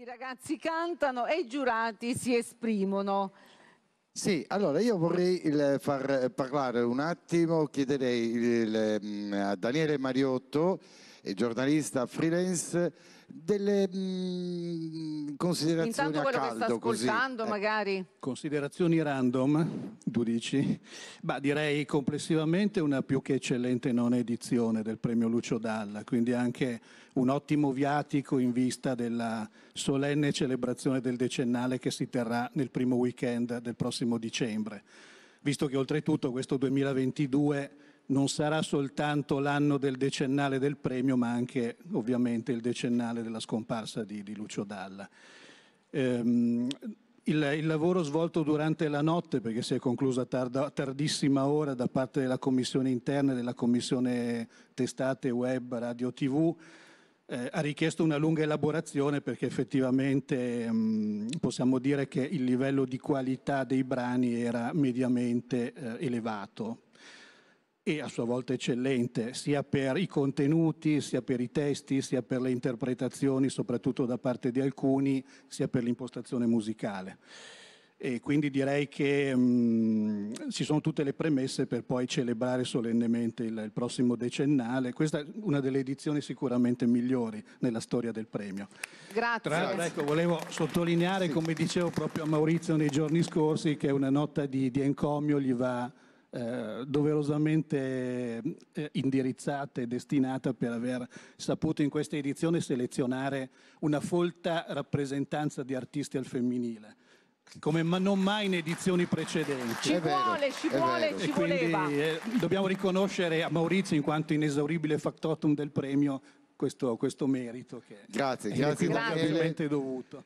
I ragazzi cantano e i giurati si esprimono. Sì, allora io vorrei far parlare un attimo, chiederei mm, a Daniele Mariotto, giornalista freelance, delle mm, considerazioni Intanto quello caldo che sta ascoltando così. magari. Considerazioni random, tu dici? Bah, direi complessivamente una più che eccellente non edizione del premio Lucio Dalla, quindi anche un ottimo viatico in vista della solenne celebrazione del decennale che si terrà nel primo weekend del prossimo dicembre. Visto che oltretutto questo 2022 non sarà soltanto l'anno del decennale del premio, ma anche ovviamente il decennale della scomparsa di, di Lucio Dalla. Ehm, il, il, lavoro svolto durante la notte, perché si è concluso a tarda, tardissima ora da parte della Commissione interna e della Commissione testate web, radio, tv, eh, ha richiesto una lunga elaborazione perché effettivamente mh, possiamo dire che il livello di qualità dei brani era mediamente eh, elevato e a sua volta eccellente, sia per i contenuti, sia per i testi, sia per le interpretazioni, soprattutto da parte di alcuni, sia per l'impostazione musicale. E quindi direi che mh, ci sono tutte le premesse per poi celebrare solennemente il, il, prossimo decennale. Questa è una delle edizioni sicuramente migliori nella storia del premio. Grazie. Tra l'altro, ecco, volevo sottolineare, sì. come dicevo proprio a Maurizio nei giorni scorsi, che una nota di, di encomio gli va eh, doverosamente eh, indirizzata e destinata per aver saputo in questa edizione selezionare una folta rappresentanza di artisti al femminile come ma non mai in edizioni precedenti. Ci è vuole, vero, ci vuole, ci voleva. Eh, dobbiamo riconoscere a Maurizio, in quanto inesauribile factotum del premio, questo, questo merito che grazie, è grazie, grazie. dovuto.